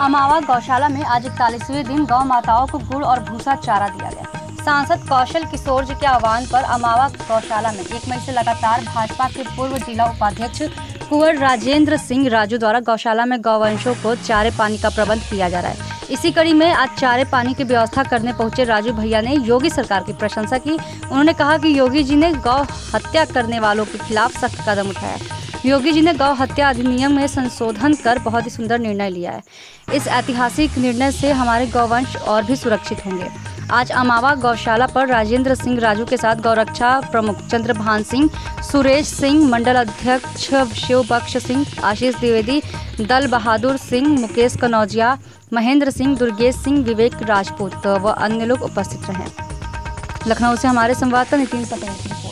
अमावा गौशाला में आज इकतालीसवें दिन गौ माताओं को गुड़ और भूसा चारा दिया गया। सांसद कौशल किशोर जी के आह्वान पर अमावा गौशाला में एक मई से लगातार भाजपा के पूर्व जिला उपाध्यक्ष कुंवर राजेंद्र सिंह राजू द्वारा गौशाला में गौवंशों को चारे पानी का प्रबंध किया जा रहा है। इसी कड़ी में आज चारे पानी की व्यवस्था करने पहुँचे राजू भैया ने योगी सरकार की प्रशंसा की। उन्होंने कहा कि योगी जी ने गौ हत्या करने वालों के खिलाफ सख्त कदम उठाया। योगी जी ने गौ हत्या अधिनियम में संशोधन कर बहुत ही सुंदर निर्णय लिया है। इस ऐतिहासिक निर्णय से हमारे गौवंश और भी सुरक्षित होंगे। आज अमावा गौशाला पर राजेंद्र सिंह राजू के साथ गौरक्षा प्रमुख चंद्रभान सिंह, सुरेश सिंह, मंडल अध्यक्ष शिवबख्श सिंह, आशीष द्विवेदी, दल बहादुर सिंह, मुकेश कनौजिया, महेंद्र सिंह, दुर्गेश सिंह, विवेक राजपूत व अन्य लोग उपस्थित रहे। लखनऊ से हमारे संवाददाता नितिन पटेल।